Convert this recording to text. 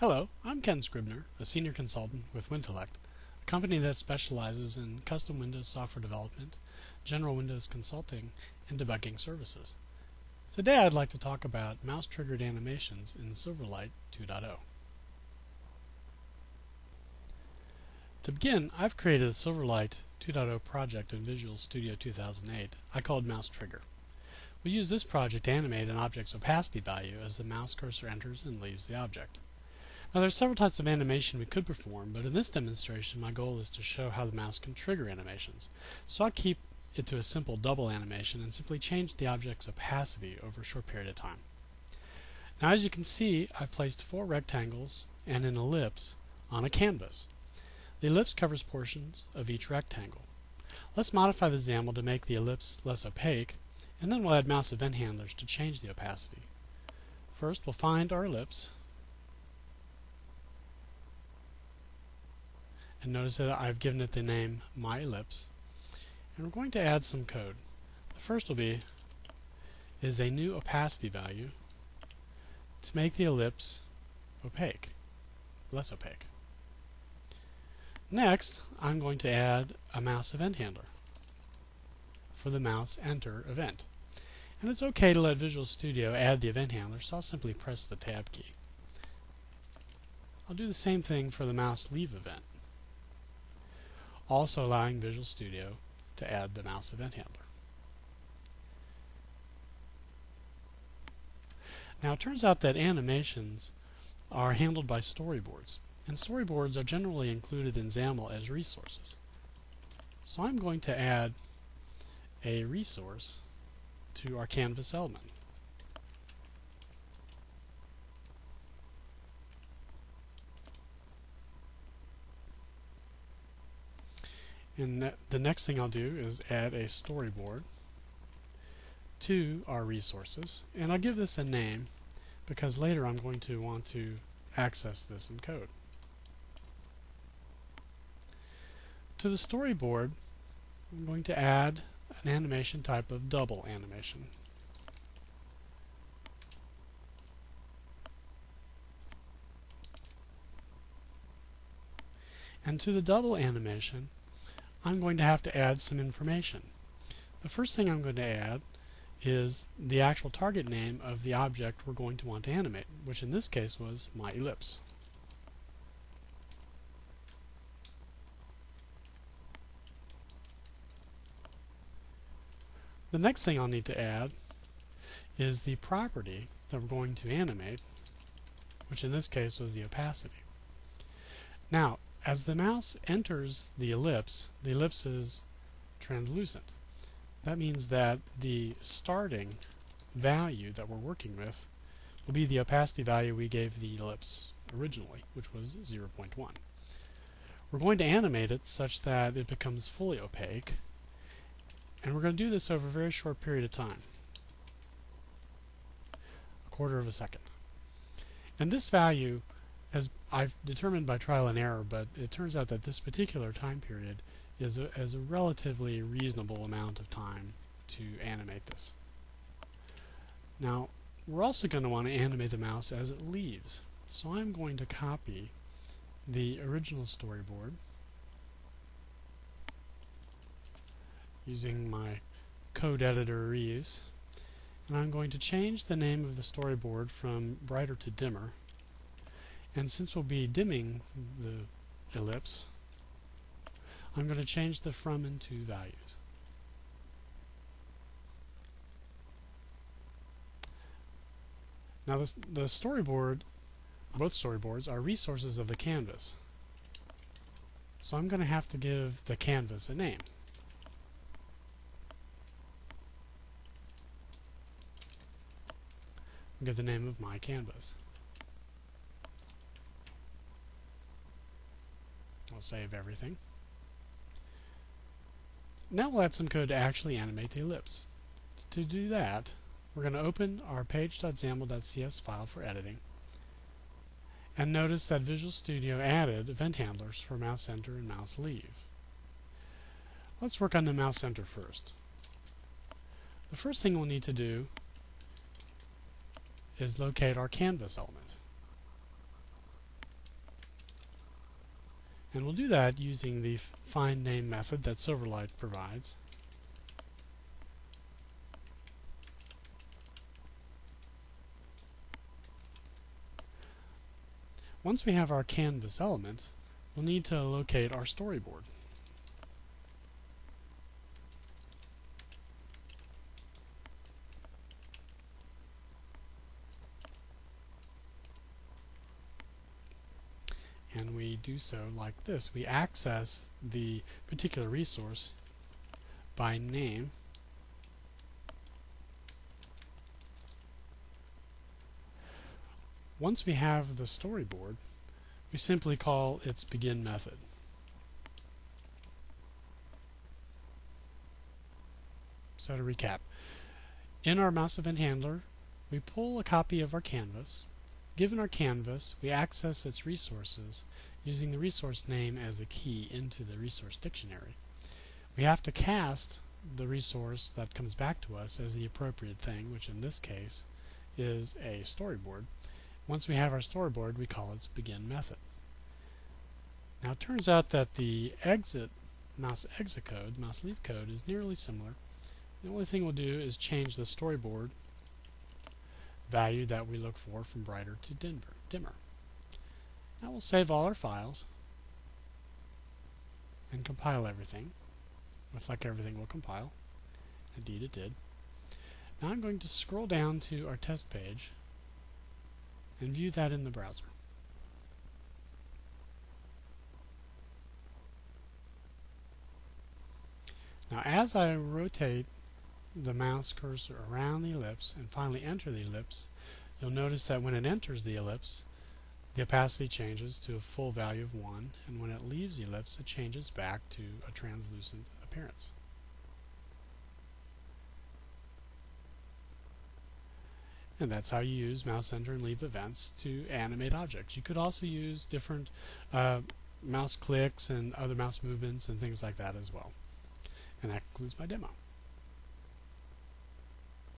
Hello, I'm Kenn Scribner, a senior consultant with Wintellect, a company that specializes in custom Windows software development, general Windows consulting, and debugging services. Today I'd like to talk about mouse-triggered animations in Silverlight 2.0. To begin, I've created a Silverlight 2.0 project in Visual Studio 2008 I called Mouse Trigger. We use this project to animate an object's opacity value as the mouse cursor enters and leaves the object. Now there are several types of animation we could perform, but in this demonstration my goal is to show how the mouse can trigger animations. So I'll keep it to a simple double animation and simply change the object's opacity over a short period of time. Now as you can see, I've placed four rectangles and an ellipse on a canvas. The ellipse covers portions of each rectangle. Let's modify the XAML to make the ellipse less opaque and then we'll add mouse event handlers to change the opacity. First, we'll find our ellipse. And notice that I've given it the name my ellipse. And we're going to add some code. The first will be is a new opacity value to make the ellipse opaque, less opaque. Next, I'm going to add a mouse event handler for the mouse enter event. And it's okay to let Visual Studio add the event handler, so I'll simply press the Tab key. I'll do the same thing for the mouse leave event, also allowing Visual Studio to add the mouse event handler. Now it turns out that animations are handled by storyboards, and storyboards are generally included in XAML as resources. So I'm going to add a resource to our canvas element. And the next thing I'll do is add a storyboard to our resources. And I'll give this a name because later I'm going to want to access this in code. To the storyboard, I'm going to add an animation type of double animation. And to the double animation, I'm going to have to add some information. The first thing I'm going to add is the actual target name of the object we're going to want to animate, which in this case was my ellipse. The next thing I'll need to add is the property that we're going to animate, which in this case was the opacity. Now, as the mouse enters the ellipse, the ellipse is translucent. That means that the starting value that we're working with will be the opacity value we gave the ellipse originally, which was 0.1. We're going to animate it such that it becomes fully opaque, and we're going to do this over a very short period of time. A quarter of a second. And this value, as I've determined by trial and error, but it turns out that this particular time period is a, is a relatively reasonable amount of time to animate this. Now, we're also going to want to animate the mouse as it leaves. So I'm going to copy the original storyboard using my code editor reuse. And I'm going to change the name of the storyboard from brighter to dimmer. And since we'll be dimming the ellipse, I'm going to change the from and to values. Now the, the storyboard, both storyboards, are resources of the canvas. So I'm going to have to give the canvas a name. give the name of my canvas. Save everything. Now we'll add some code to actually animate the ellipse. To do that, we're going to open our page.xaml.cs file for editing. And notice that Visual Studio added event handlers for mouse enter and mouse leave. Let's work on the mouse enter first. The first thing we'll need to do is locate our canvas element. And we'll do that using the find name method that Silverlight provides. Once we have our canvas element, we'll need to locate our storyboard. and we do so like this. We access the particular resource by name Once we have the storyboard, we simply call its begin method. So to recap, in our mouse event handler, we pull a copy of our canvas. Given our canvas, we access its resources using the resource name as a key into the resource dictionary. We have to cast the resource that comes back to us as the appropriate thing, which in this case is a storyboard. Once we have our storyboard, we call its begin method. Now it turns out that the exit mouse exit code, mouse leave code, is nearly similar. The only thing we'll do is change the storyboard value that we look for from brighter to dimmer. Now we'll save all our files and compile everything. Looks like everything will compile. Indeed it did. Now I'm going to scroll down to our test page and view that in the browser. Now as I rotate the mouse cursor around the ellipse and finally enter the ellipse, you'll notice that when it enters the ellipse, the opacity changes to a full value of 1, and when it leaves the ellipse, it changes back to a translucent appearance. And that's how you use mouse enter and leave events to animate objects. You could also use different uh, mouse clicks and other mouse movements and things like that as well. And that concludes my demo.